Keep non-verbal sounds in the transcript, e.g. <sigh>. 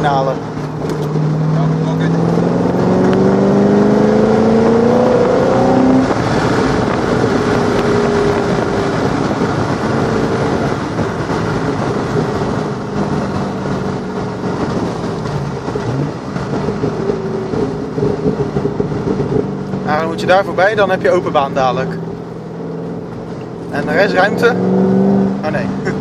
finale. Nou, moet je daar voorbij, dan heb je openbaan dadelijk. En de rest ruimte? Oh nee. <laughs>